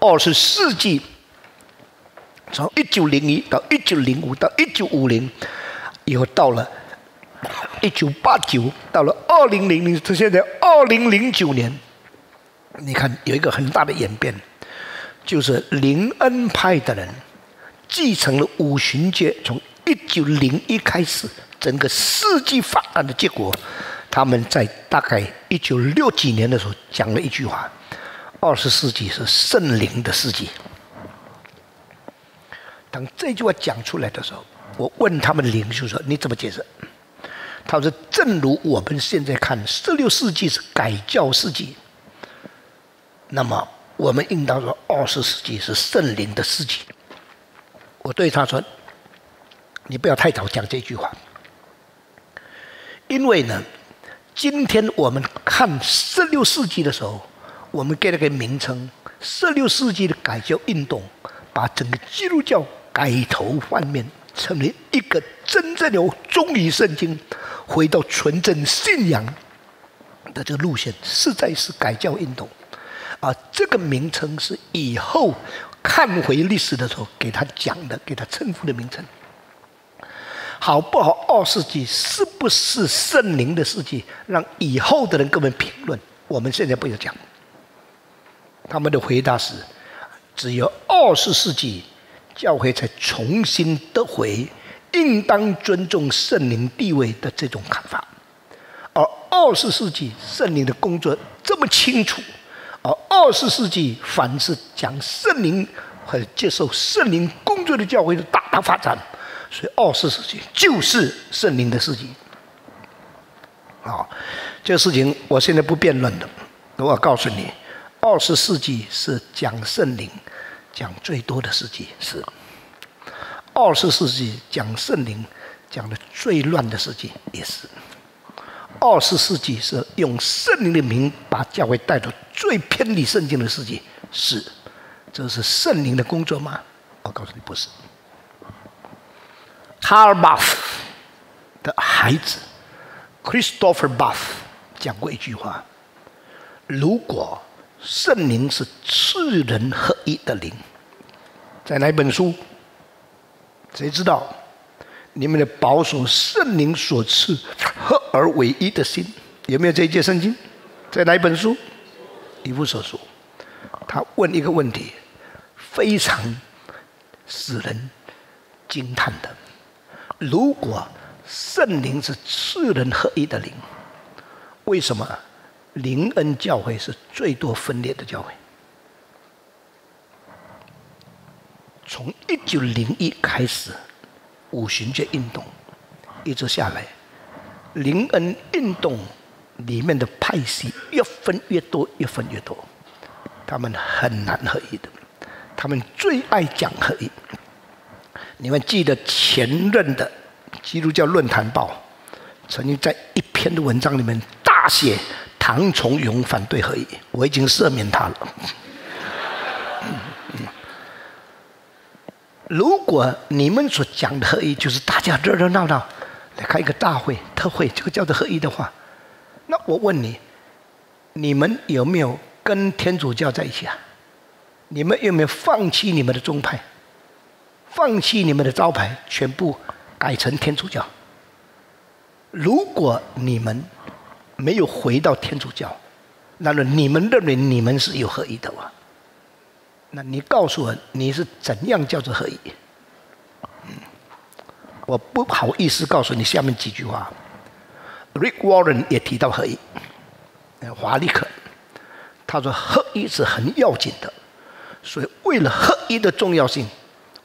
二十世纪，从一九零一到一九零五到一九五零，以后到了一九八九，到了二零零零，到现在二零零九年，你看有一个很大的演变，就是林恩派的人继承了五旬节，从一九零一开始，整个世纪发展的结果。他们在大概一九六几年的时候讲了一句话：“二十世纪是圣灵的世纪。”当这句话讲出来的时候，我问他们领袖说：“你怎么解释？”他说：“正如我们现在看十六世纪是改教世纪，那么我们应当说二十世纪是圣灵的世纪。”我对他说：“你不要太早讲这句话，因为呢。”今天我们看十六世纪的时候，我们给了个名称：十六世纪的改教运动，把整个基督教改头换面，成为一个真正的忠于圣经、回到纯正信仰的这个路线，实在是改教运动。啊，这个名称是以后看回历史的时候给他讲的，给他称呼的名称。好不好？二世纪是不是圣灵的世纪？让以后的人跟我们评论。我们现在不要讲。他们的回答是：只有二十世纪教会才重新得回应当尊重圣灵地位的这种看法。而二十世纪圣灵的工作这么清楚，而二十世纪凡是讲圣灵和接受圣灵工作的教会的大大发展。所以，二十世纪就是圣灵的世纪。啊，这个事情我现在不辩论的。我告诉你，二十世纪是讲圣灵讲最多的世纪，是二十世纪讲圣灵讲的最乱的世纪，也是二十世纪是用圣灵的名把教会带到最偏离圣经的世纪，是这是圣灵的工作吗？我告诉你，不是。卡尔巴夫的孩子 Christopher Buff 讲过一句话：“如果圣灵是次人合一的灵，在哪本书？谁知道？你们的保守圣灵所赐合而为一的心，有没有这一节圣经？在哪本书？以弗所书。他问一个问题，非常使人惊叹的。”如果圣灵是四人合一的灵，为什么灵恩教会是最多分裂的教会？从一九零一开始，五旬节运动一直下来，灵恩运动里面的派系越分越多，越分越多，他们很难合一的，他们最爱讲合一。你们记得前任的《基督教论坛报》曾经在一篇的文章里面大写唐崇荣反对合一，我已经赦免他了。如果你们所讲的合一就是大家热热闹闹来开一个大会特会，这个叫做合一的话，那我问你，你们有没有跟天主教在一起啊？你们有没有放弃你们的宗派？放弃你们的招牌，全部改成天主教。如果你们没有回到天主教，那么你们认为你们是有合一的吗，那你告诉我你是怎样叫做合一？我不好意思告诉你下面几句话。Rick Warren 也提到合一，华利克他说合一是很要紧的，所以为了合一的重要性。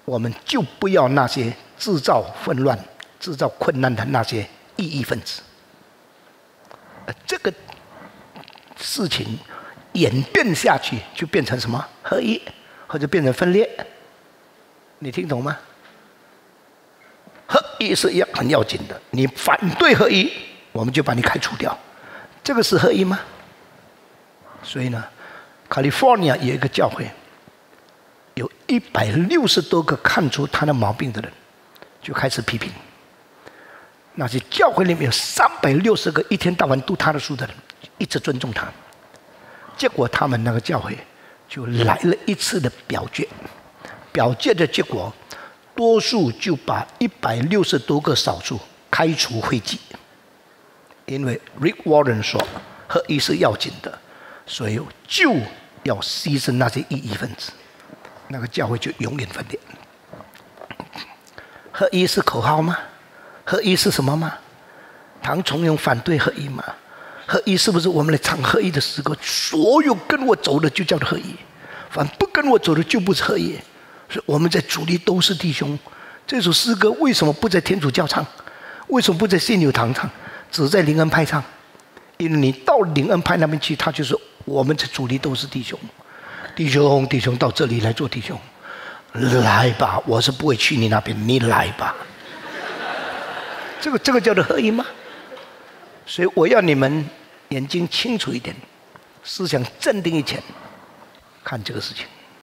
我们就不要那些制造混乱、制造困难的那些异议分子。这个事情演变下去，就变成什么合一，或者变成分裂。你听懂吗？合一是要很要紧的。你反对合一，我们就把你开除掉。这个是合一吗？所以呢，California 有一个教会。有一百六十多个看出他的毛病的人，就开始批评那些教会里面有三百六十个一天到晚读他的书的人，一直尊重他。结果他们那个教会就来了一次的表决，表决的结果，多数就把一百六十多个少数开除会籍，因为 Rick Warren 说合一是要紧的，所以就要牺牲那些异议分子，那个教会就永远分裂。合一是口号吗？合一是什么吗？唐崇荣反对合一吗？合一是不是我们来唱合一的诗歌？所有跟我走的就叫合一，反不跟我走的就不是合一。所以我们在主力都是弟兄。这首诗歌为什么不在天主教唱？为什么不在信友堂唱？只在灵恩派唱？因为你到灵恩派那边去，他就是我们在主力都是弟兄，弟兄弟兄到这里来做弟兄。来吧，我是不会去你那边，你来吧。这个这个叫做合一吗？所以我要你们眼睛清楚一点，思想镇定一点，看这个事情。